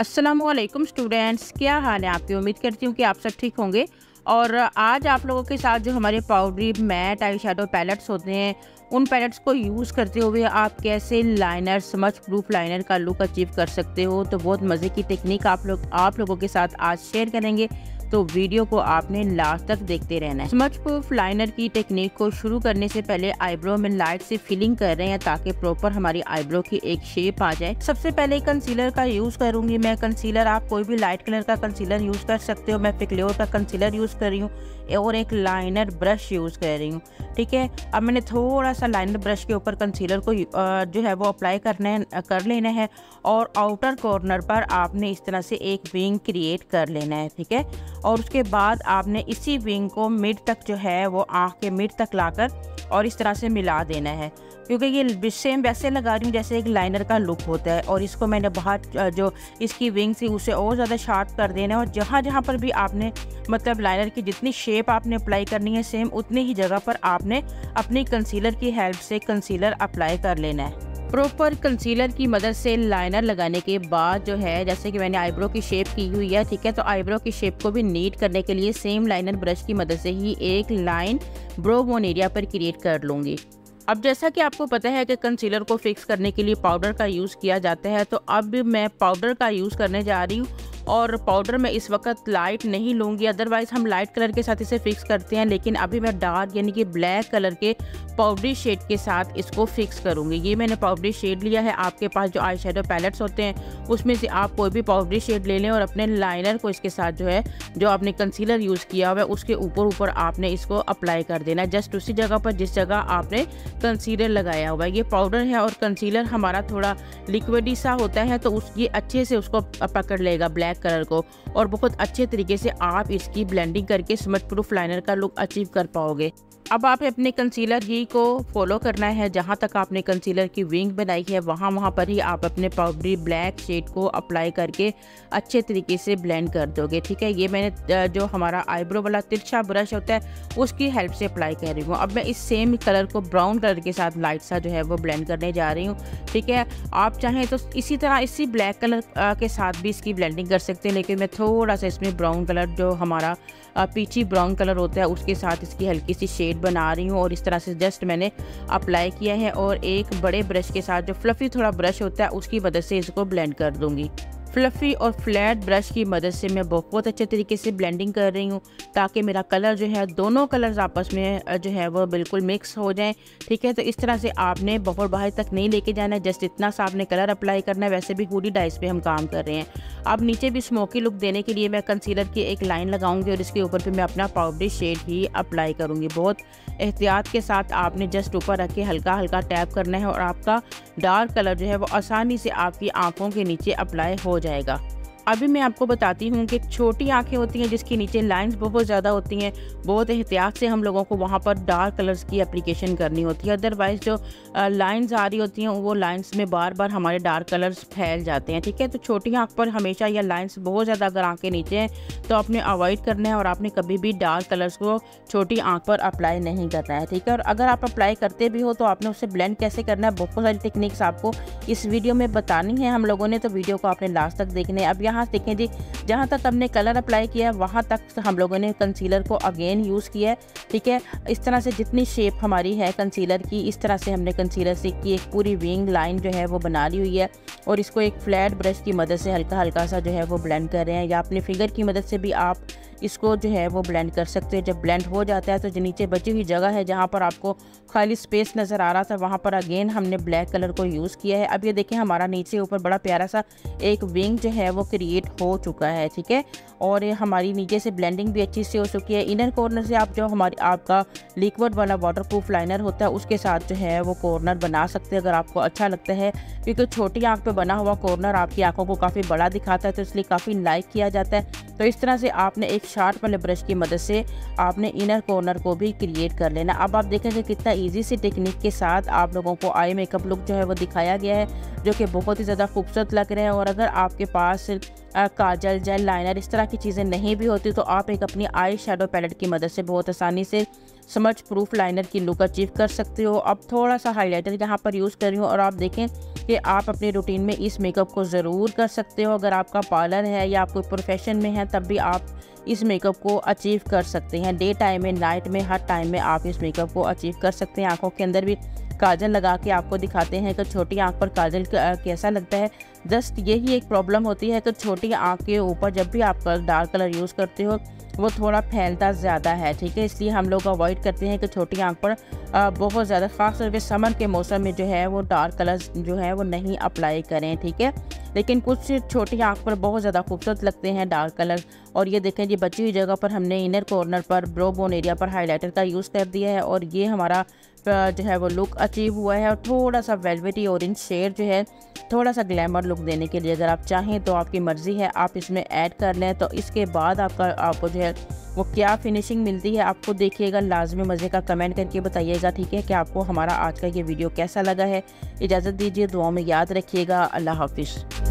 वालेकुम स्टूडेंट्स क्या हाल है आपकी? उम्मीद करती हूँ कि आप सब ठीक होंगे। और आज आप लोगों के साथ जो हमारे powdery matte eye shadow palettes होते हैं, उन पैलेट्स को यूज़ करते हुए आप कैसे लाइनर समझ प्रूफ लाइनर का लुक अचीव कर सकते हो? तो बहुत मज़े की टेक्निक आप लोग, आप लोगों के साथ आज शेयर करेंगे। तो वीडियो को आपने लास्ट तक देखते रहना है। स्मच प्रूफ लाइनर की टेक्निक को शुरू करने से पहले आईब्रो में लाइट से फिलिंग कर रहे हैं ताकि प्रॉपर हमारी आईब्रो की एक शेप आ जाए। सबसे पहले कंसीलर का यूज़ करूँगी मैं। कंसीलर आप कोई भी लाइट कलर का कंसीलर यूज़ कर सकते हो। मैं पिकल्योर का कंसीलर यूज़ कर रही हूँ और एक लाइनर ब्रश यूज़ कर रही हूँ। ठीक है? अब मैंने थोड़ा सा लाइनर ब्रश के ऊपर कंसीलर को जो है वो अप्लाई करना है, कर लेना है और आउटर कॉर्नर पर आपने इस तरह से एक विंग क्रिएट कर लेना है। ठीक है? और उसके बाद आपने इसी विंग को मिड तक जो है, वो आँख के मिड तक लाकर और इस तरह से मिला देना है। क्योंकि ये सेम वैसे लगा रही हूँ जैसे एक लाइनर का लुक होता है और इसको मैंने बाहर जो इसकी विंग थी, उसे और ज़्यादा शार्प कर देना है और जहाँ जहाँ पर भी आपने मतलब लाइनर की जितनी शेप आपने अप्लाई करनी है सेम उतनी ही जगह पर आपने अपनी कंसीलर की हेल्प से कंसीलर अप्लाई कर लेना है। प्रॉपर कंसीलर की मदद से लाइनर लगाने के बाद जो है, जैसे कि मैंने आईब्रो की शेप की हुई है, ठीक है? तो आईब्रो की शेप को भी नीट करने के लिए सेम लाइनर ब्रश की मदद से ही एक लाइन ब्रो बोन एरिया पर क्रिएट कर लूँगी। अब जैसा कि आपको पता है कि कंसीलर को फिक्स करने के लिए पाउडर का यूज़ किया जाता है तो अब मैं पाउडर का यूज़ करने जा रही हूँ और पाउडर मैं इस वक्त लाइट नहीं लूँगी। अदरवाइज़ हम लाइट कलर के साथ इसे फिक्स करते हैं, लेकिन अभी मैं डार्क यानी कि ब्लैक कलर के पाउडरी शेड के साथ इसको फिक्स करूँगी। ये मैंने पाउडरी शेड लिया है, आपके पास जो आई शेडो पैलेट्स होते हैं, उसमें से आप कोई भी पाउडरी शेड ले लें और अपने लाइनर को इसके साथ जो है, जो आपने कंसीलर यूज़ किया हुआ है, उसके ऊपर ऊपर आपने इसको अप्लाई कर देना जस्ट उसी जगह पर, जिस जगह आपने कंसीलर लगाया हुआ है। ये पाउडर है और कंसीलर हमारा थोड़ा लिक्विडी सा होता है तो उस, ये अच्छे से उसको पकड़ लेगा ब्लैक कलर को। और बहुत अच्छे तरीके से आप इसकी ब्लेंडिंग करके स्मच प्रूफ लाइनर का लुक अचीव कर पाओगे। अब आप अपने कंसीलर ही को फॉलो करना है। जहाँ तक आपने कंसीलर की विंग बनाई है, वहाँ वहाँ पर ही आप अपने पाउडरी ब्लैक शेड को अप्लाई करके अच्छे तरीके से ब्लेंड कर दोगे। ठीक है? ये मैंने जो हमारा आईब्रो वाला तिरछा ब्रश होता है, उसकी हेल्प से अप्लाई कर रही हूँ। अब मैं इस सेम कलर को ब्राउन कलर के साथ लाइट सा जो है वो ब्लेंड करने जा रही हूँ। ठीक है? आप चाहें तो इसी तरह इसी ब्लैक कलर के साथ भी इसकी ब्लेंडिंग कर सकते हैं। लेकिन मैं थोड़ा सा इसमें ब्राउन कलर जो हमारा पीची ब्राउन कलर होता है, उसके साथ इसकी हल्की सी शेड बना रही हूँ और इस तरह से जस्ट मैंने अप्लाई किया है और एक बड़े ब्रश के साथ जो फ्लफ़ी थोड़ा ब्रश होता है, उसकी मदद से इसको ब्लेंड कर दूँगी। फ्लफ़ी और फ्लैट ब्रश की मदद से मैं बहुत अच्छे तरीके से ब्लेंडिंग कर रही हूँ, ताकि मेरा कलर जो है, दोनों कलर्स आपस में जो है, वो बिल्कुल मिक्स हो जाएँ। ठीक है? तो इस तरह से आपने बहुत बाहर तक नहीं लेके जाना है। जस्ट इतना सा आपने कलर अप्लाई करना है, वैसे भी हुडी डाइस पे हम काम कर रहे हैं। अब नीचे भी स्मोकी लुक देने के लिए मैं कंसीलर की एक लाइन लगाऊँगी और इसके ऊपर भी मैं अपना पाउडरी शेड ही अप्लाई करूँगी। बहुत एहतियात के साथ आपने जस्ट ऊपर रख के हल्का हल्का टैप करना है और आपका डार्क कलर जो है, वो आसानी से आपकी आँखों के नीचे अप्लाई हो जाएगा। अभी मैं आपको बताती हूँ कि छोटी आँखें होती हैं जिसके नीचे लाइंस बहुत ज़्यादा होती हैं, बहुत एहतियात से हम लोगों को वहाँ पर डार्क कलर्स की एप्लीकेशन करनी होती है। अदरवाइज़ जो लाइंस आ रही होती हैं, वो लाइंस में बार बार हमारे डार्क कलर्स फैल जाते हैं, ठीक है? तो छोटी आँख पर हमेशा या लाइन्स बहुत ज़्यादा अगर आँखें नीचे हैं तो आपने अवॉइड करना है और आपने कभी भी डार्क कलर्स को छोटी आँख पर अप्लाई नहीं करना है, ठीक है? और अगर आप अप्लाई करते भी हो तो आपने उसे ब्लेंड कैसे करना है, बहुत सारी टेक्निक्स आपको इस वीडियो में बतानी है। हम लोगों ने तो वीडियो को आपने लास्ट तक देखने अब यहाँ देखें जी, जहाँ तक हमने कलर अप्लाई किया वहाँ तक हम लोगों ने कंसीलर को अगेन यूज़ किया है। ठीक है, इस तरह से जितनी शेप हमारी है कंसीलर की, इस तरह से हमने कंसीलर से की, एक पूरी विंग लाइन जो है वो बना ली हुई है और इसको एक फ्लैट ब्रश की मदद से हल्का हल्का सा जो है वो ब्लेंड कर रहे हैं या अपने फिंगर की मदद से भी आप इसको जो है वो ब्लेंड कर सकते हैं। जब ब्लेंड हो जाता है तो जो नीचे बची हुई जगह है जहाँ पर आपको खाली स्पेस नज़र आ रहा था, वहाँ पर अगेन हमने ब्लैक कलर को यूज़ किया है। अब ये देखें हमारा नीचे ऊपर बड़ा प्यारा सा एक विंग जो है वो क्रिएट हो चुका है, ठीक है? और हमारी नीचे से ब्लेंडिंग भी अच्छी से हो चुकी है। इनर कॉर्नर से आप जो हमारी, आपका लिक्विड वाला वाटर प्रूफ लाइनर होता है, उसके साथ जो है वो कॉर्नर बना सकते हैं। अगर आपको अच्छा लगता है, क्योंकि छोटी आँख पर बना हुआ कॉर्नर आपकी आँखों को काफ़ी बड़ा दिखाता है तो इसलिए काफ़ी लाइक किया जाता है। तो इस तरह से आपने एक शार्प वाले ब्रश की मदद से आपने इनर कॉर्नर को भी क्रिएट कर लेना। अब आप देखेंगे कितना ईजी सी टेक्निक के साथ आप लोगों को आई मेकअप लुक जो है वो दिखाया गया है, जो कि बहुत ही ज़्यादा खूबसूरत लग रहे हैं। और अगर आपके पास काजल जेल लाइनर इस तरह की चीज़ें नहीं भी होती तो आप एक अपनी आई शेडो पैलेट की मदद से बहुत आसानी से समझ प्रूफ लाइनर की लुक अचीव कर सकते हो। अब थोड़ा सा हाईलाइटर यहाँ पर यूज़ कर रही हूँ और आप देखें कि आप अपने रूटीन में इस मेकअप को ज़रूर कर सकते हो। अगर आपका पार्लर है या आप कोई प्रोफेशन में है, तब भी आप इस मेकअप को अचीव कर सकते हैं। डे टाइम में नाइट में, हर टाइम में आप इस मेकअप को अचीव कर सकते हैं। आँखों के अंदर भी काजल लगा के आपको दिखाते हैं कि छोटी आँख पर काजल कैसा लगता है। जस्ट यही एक प्रॉब्लम होती है कि छोटी आँख के ऊपर जब भी आप डार्क कलर यूज़ करते हो वो थोड़ा फैलता ज़्यादा है, ठीक है? इसलिए हम लोग अवॉइड करते हैं कि छोटी आँख पर बहुत ज़्यादा ख़ास करके समर के मौसम में जो है वो डार्क कलर्स जो है वो नहीं अप्लाई करें, ठीक है? लेकिन कुछ छोटी आँख पर बहुत ज़्यादा खूबसूरत लगते हैं डार्क कलर और ये देखें जी, बची हुई जगह पर हमने इनर कॉर्नर पर ब्रो बोन एरिया पर हाईलाइटर का यूज़ कर दिया है। और ये हमारा जो है वो लुक अचीव हुआ है और थोड़ा सा वेलवेटी ऑरेंज शेड जो है, थोड़ा सा ग्लैमर लुक देने के लिए अगर आप चाहें तो आपकी मर्ज़ी है, आप इसमें ऐड कर लें। तो इसके बाद आपका, आपको जो है वो क्या फिनिशिंग मिलती है, आपको देखिएगा, लाजमी मज़े का कमेंट करके बताइएगा, ठीक है? कि आपको हमारा आज का ये वीडियो कैसा लगा है। इजाज़त दीजिए दुआ में याद रखिएगा, अल्लाह हाफिज़।